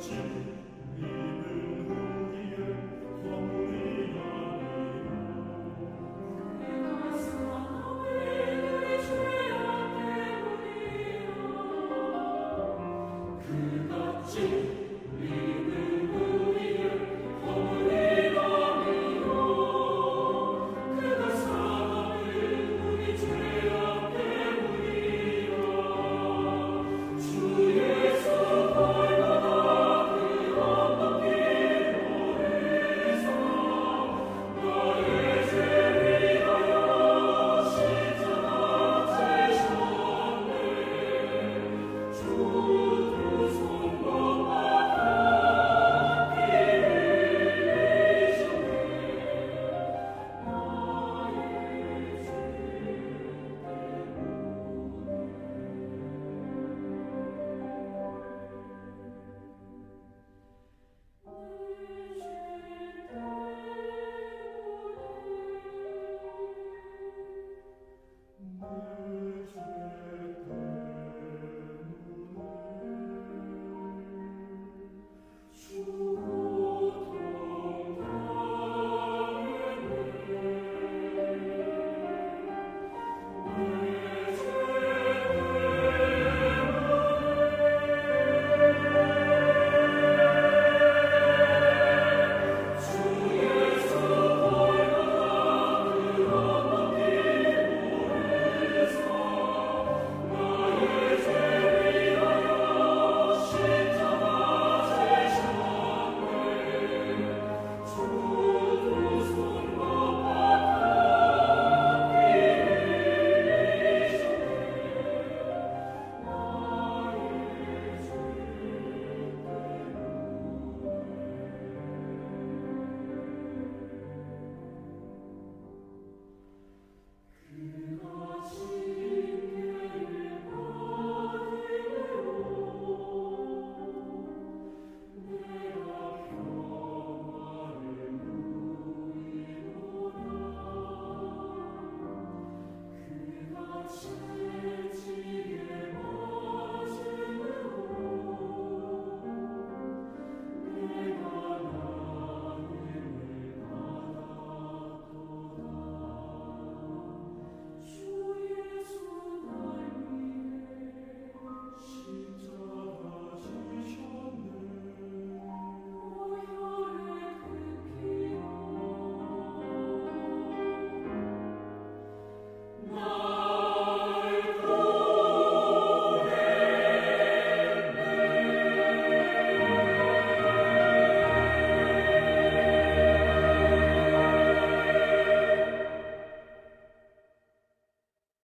to